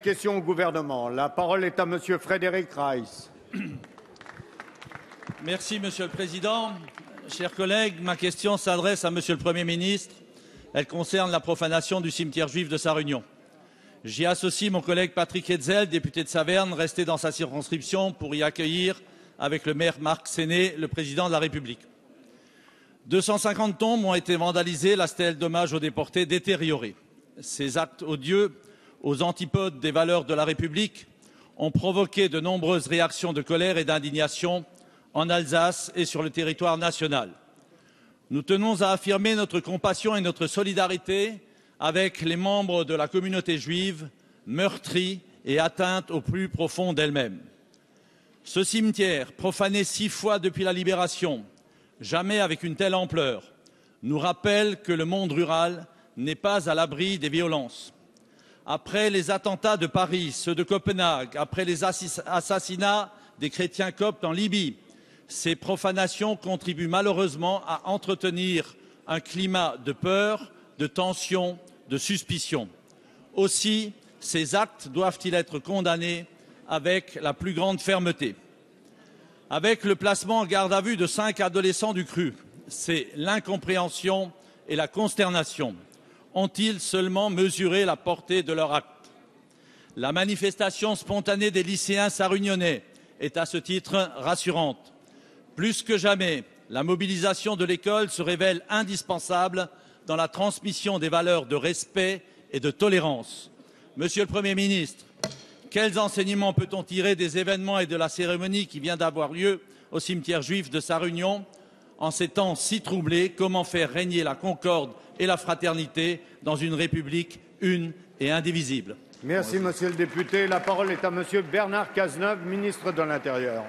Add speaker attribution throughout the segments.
Speaker 1: Question au gouvernement. La parole est à Monsieur Frédéric Reiss.
Speaker 2: Merci, Monsieur le Président. Chers collègues, ma question s'adresse à Monsieur le Premier ministre. Elle concerne la profanation du cimetière juif de sa réunion. J'y associe mon collègue Patrick Hetzel, député de Saverne, resté dans sa circonscription pour y accueillir, avec le maire Marc Séné, le président de la République. 250 tombes ont été vandalisées, la stèle d'hommage aux déportés détériorée. Ces actes odieux aux antipodes des valeurs de la République ont provoqué de nombreuses réactions de colère et d'indignation en Alsace et sur le territoire national. Nous tenons à affirmer notre compassion et notre solidarité avec les membres de la communauté juive meurtris et atteintes au plus profond d'elle-même. Ce cimetière, profané six fois depuis la libération, jamais avec une telle ampleur, nous rappelle que le monde rural n'est pas à l'abri des violences après les attentats de Paris, ceux de Copenhague, après les assassinats des chrétiens coptes en Libye, ces profanations contribuent malheureusement à entretenir un climat de peur, de tension, de suspicion. Aussi, ces actes doivent-ils être condamnés avec la plus grande fermeté. Avec le placement en garde à vue de cinq adolescents du cru, c'est l'incompréhension et la consternation ont-ils seulement mesuré la portée de leur acte? La manifestation spontanée des lycéens sarunionnais est à ce titre rassurante. Plus que jamais, la mobilisation de l'école se révèle indispensable dans la transmission des valeurs de respect et de tolérance. Monsieur le Premier ministre, quels enseignements peut-on tirer des événements et de la cérémonie qui vient d'avoir lieu au cimetière juif de Sarunion En ces temps si troublés, comment faire régner la concorde et la fraternité dans une République une et indivisible.
Speaker 1: Merci, monsieur le député. La parole est à monsieur Bernard Cazeneuve, ministre de l'Intérieur.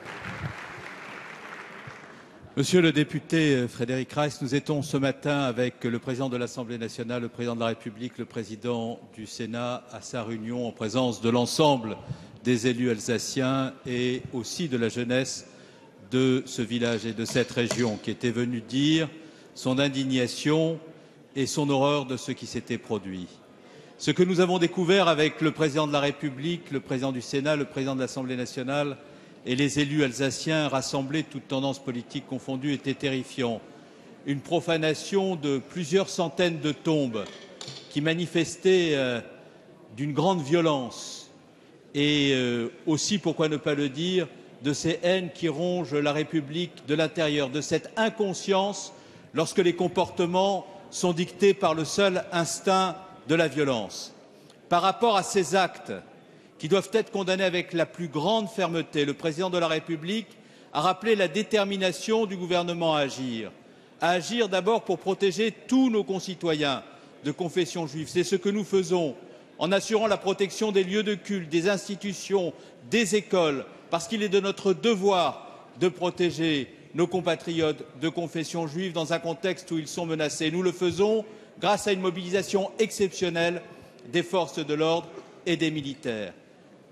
Speaker 3: Monsieur le député Frédéric Reiss, nous étions ce matin avec le président de l'Assemblée nationale, le président de la République, le président du Sénat à sa réunion en présence de l'ensemble des élus alsaciens et aussi de la jeunesse de ce village et de cette région qui était venu dire son indignation et son horreur de ce qui s'était produit. Ce que nous avons découvert avec le président de la République, le président du Sénat, le président de l'Assemblée nationale et les élus alsaciens rassemblés, toutes tendances politiques confondues, était terrifiant. Une profanation de plusieurs centaines de tombes qui manifestaient euh, d'une grande violence et euh, aussi, pourquoi ne pas le dire, de ces haines qui rongent la République de l'intérieur, de cette inconscience lorsque les comportements sont dictés par le seul instinct de la violence. Par rapport à ces actes qui doivent être condamnés avec la plus grande fermeté, le président de la République a rappelé la détermination du gouvernement à agir, à agir d'abord pour protéger tous nos concitoyens de confession juive. C'est ce que nous faisons en assurant la protection des lieux de culte, des institutions, des écoles, parce qu'il est de notre devoir de protéger nos compatriotes de confession juive dans un contexte où ils sont menacés. Nous le faisons grâce à une mobilisation exceptionnelle des forces de l'ordre et des militaires.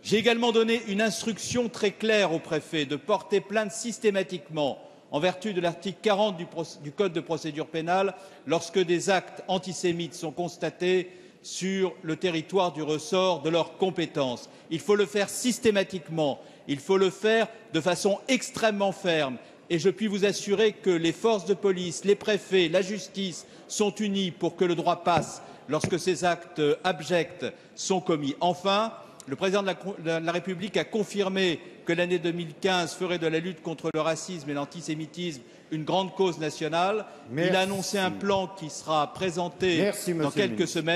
Speaker 3: J'ai également donné une instruction très claire au préfet de porter plainte systématiquement en vertu de l'article 40 du, du, Code de procédure pénale lorsque des actes antisémites sont constatés sur le territoire du ressort de leurs compétences. Il faut le faire systématiquement, il faut le faire de façon extrêmement ferme et je puis vous assurer que les forces de police, les préfets, la justice sont unis pour que le droit passe lorsque ces actes abjects sont commis. Enfin, le président de la, de la République a confirmé que l'année 2015 ferait de la lutte contre le racisme et l'antisémitisme une grande cause nationale.
Speaker 1: Merci.
Speaker 3: Il a annoncé un plan qui sera présenté
Speaker 1: Merci,
Speaker 3: dans quelques semaines.